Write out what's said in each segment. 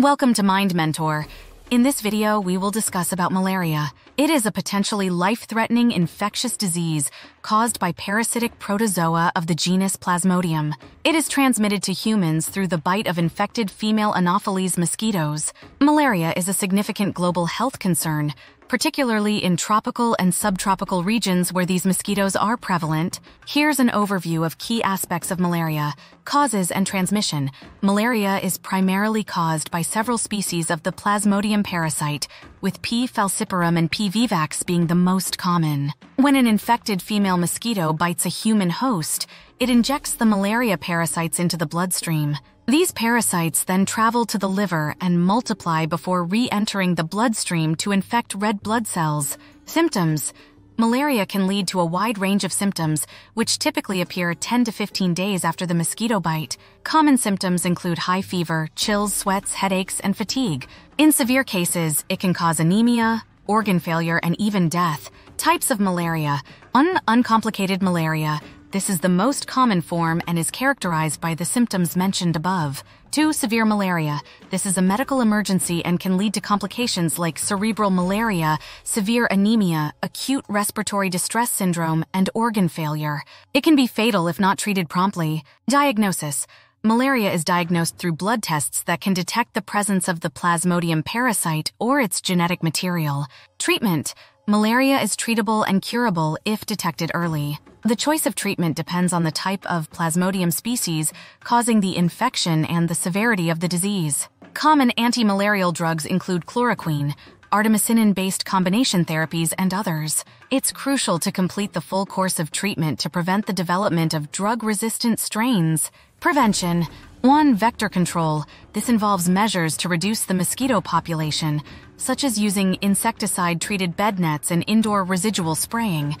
Welcome to Mind Mentor. In this video, we will discuss about malaria. It is a potentially life-threatening infectious disease caused by parasitic protozoa of the genus Plasmodium. It is transmitted to humans through the bite of infected female Anopheles mosquitoes. Malaria is a significant global health concern, particularly in tropical and subtropical regions where these mosquitoes are prevalent. Here's an overview of key aspects of malaria. Causes and transmission. Malaria is primarily caused by several species of the Plasmodium parasite, with P. falciparum and P. vivax being the most common. When an infected female mosquito bites a human host, it injects the malaria parasites into the bloodstream. These parasites then travel to the liver and multiply before re-entering the bloodstream to infect red blood cells. Symptoms Malaria can lead to a wide range of symptoms, which typically appear 10 to 15 days after the mosquito bite. Common symptoms include high fever, chills, sweats, headaches, and fatigue. In severe cases, it can cause anemia, organ failure, and even death. Types of malaria. Un uncomplicated malaria. This is the most common form and is characterized by the symptoms mentioned above. 2. Severe malaria. This is a medical emergency and can lead to complications like cerebral malaria, severe anemia, acute respiratory distress syndrome, and organ failure. It can be fatal if not treated promptly. Diagnosis. Malaria is diagnosed through blood tests that can detect the presence of the Plasmodium parasite or its genetic material. Treatment. Malaria is treatable and curable if detected early. The choice of treatment depends on the type of Plasmodium species causing the infection and the severity of the disease. Common anti-malarial drugs include chloroquine, artemisinin-based combination therapies, and others. It's crucial to complete the full course of treatment to prevent the development of drug-resistant strains. Prevention. 1. Vector control. This involves measures to reduce the mosquito population, such as using insecticide-treated bed nets and indoor residual spraying.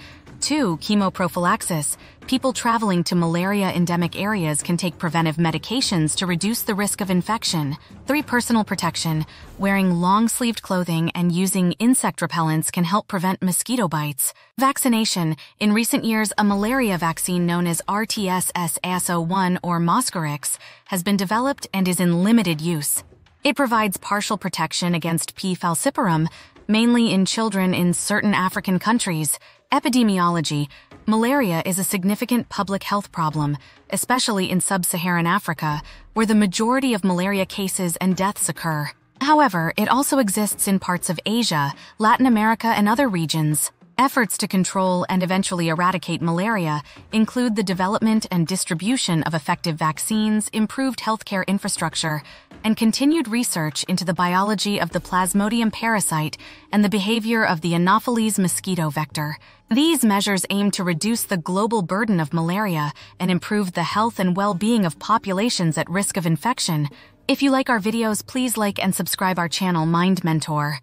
2. Chemoprophylaxis. People traveling to malaria-endemic areas can take preventive medications to reduce the risk of infection. 3. Personal protection. Wearing long-sleeved clothing and using insect repellents can help prevent mosquito bites. Vaccination. In recent years, a malaria vaccine known as RTS-AS01 or Mosquirix has been developed and is in limited use. It provides partial protection against P. falciparum, mainly in children in certain African countries. Epidemiology Malaria is a significant public health problem, especially in sub-Saharan Africa, where the majority of malaria cases and deaths occur. However, it also exists in parts of Asia, Latin America, and other regions. Efforts to control and eventually eradicate malaria include the development and distribution of effective vaccines, improved healthcare infrastructure, and continued research into the biology of the Plasmodium parasite and the behavior of the Anopheles mosquito vector. These measures aim to reduce the global burden of malaria and improve the health and well-being of populations at risk of infection. If you like our videos, please like and subscribe our channel Mind Mentor.